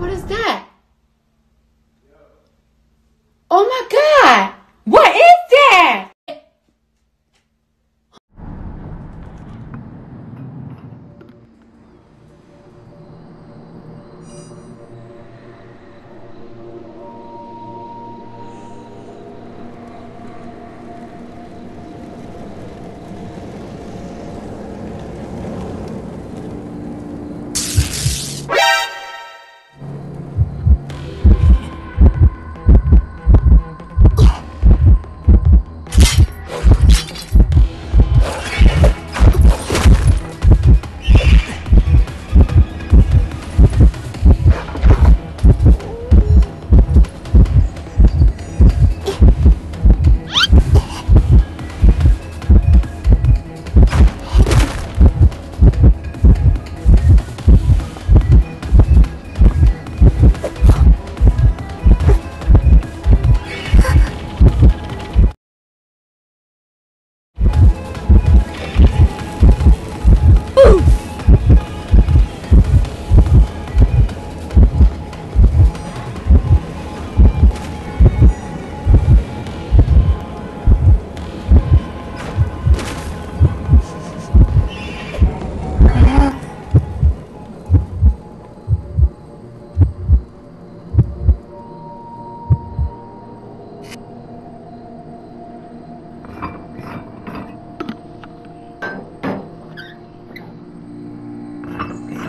what is that? Okay.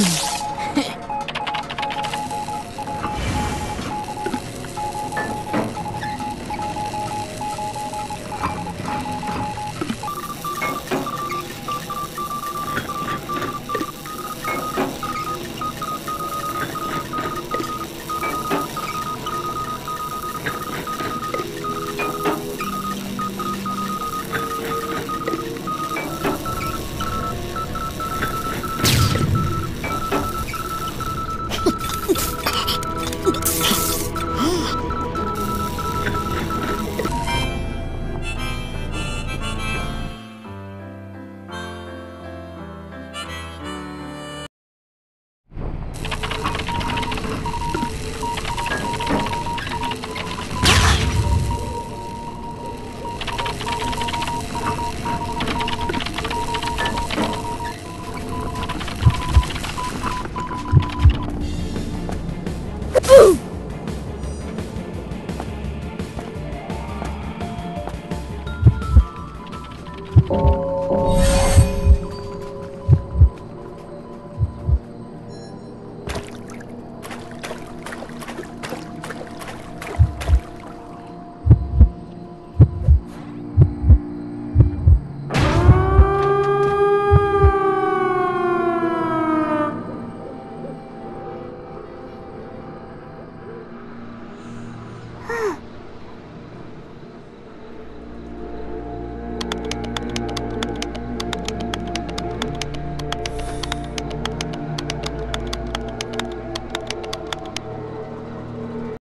Listen. you